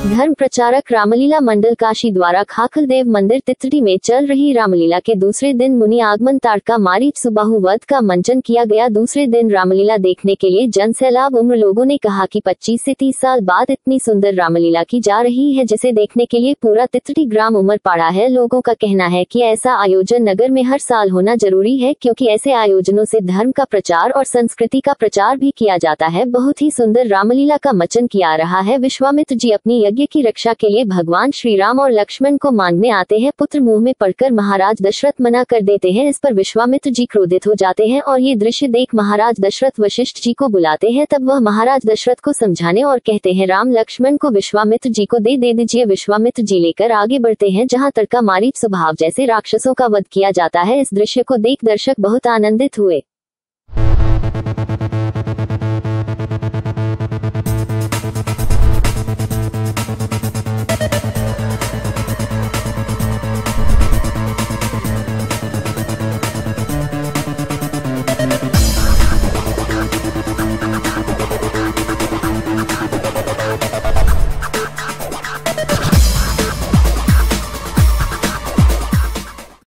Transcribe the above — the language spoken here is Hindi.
धर्म प्रचारक रामलीला मंडल काशी द्वारा खाखल देव मंदिर तितड़ी में चल रही रामलीला के दूसरे दिन मुनि आगमन ताड़का मारी सुबाहु वध का मंचन किया गया। दूसरे दिन रामलीला देखने के लिए जन सैलाब उम्र लोगों ने कहा कि 25 से 30 साल बाद इतनी सुंदर रामलीला की जा रही है, जिसे देखने के लिए पूरा तितड़ी ग्राम उमर पाड़ा है। लोगों का कहना है की ऐसा आयोजन नगर में हर साल होना ज़रूरी है, क्यूँकी ऐसे आयोजनों ऐसी धर्म का प्रचार और संस्कृति का प्रचार भी किया जाता है। बहुत ही सुंदर रामलीला का मचन किया रहा है। विश्वामित्र जी अपनी यज्ञ की रक्षा के लिए भगवान श्री राम और लक्ष्मण को मांगने आते हैं, पुत्र मुँह में पड़कर महाराज दशरथ मना कर देते हैं, इस पर विश्वामित्र जी क्रोधित हो जाते हैं और ये दृश्य देख महाराज दशरथ वशिष्ठ जी को बुलाते हैं, तब वह महाराज दशरथ को समझाने और कहते हैं, राम लक्ष्मण को विश्वामित्र जी को दे दे दीजिए, विश्वामित्र जी लेकर आगे बढ़ते हैं, जहाँ तड़का मारी स्वभाव जैसे राक्षसों का वध किया जाता है, इस दृश्य को देख दर्शक बहुत आनंदित हुए।